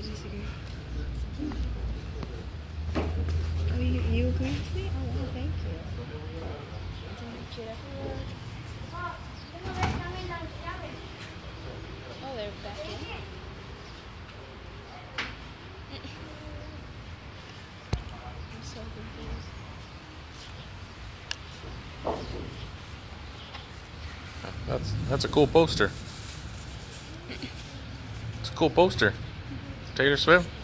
disagree. Oh, you, you agree with me? Oh, wow, thank you. Thank you. Oh, they're back in. I'm so confused. That's that's a cool poster. It's a cool poster. Taylor Swift.